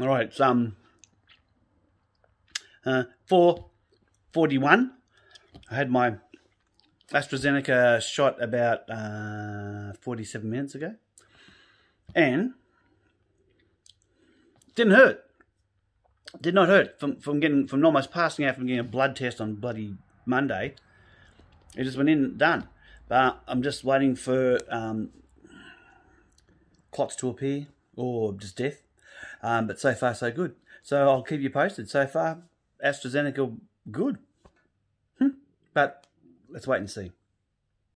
All right, it's um, uh, four forty-one. I had my AstraZeneca shot about uh, forty-seven minutes ago, and didn't hurt. Did not hurt from from getting from almost passing out from getting a blood test on bloody Monday. It just went in done. But I'm just waiting for um, clots to appear or just death. Um, but so far, so good. So I'll keep you posted. So far, AstraZeneca, good. Hmm. But let's wait and see.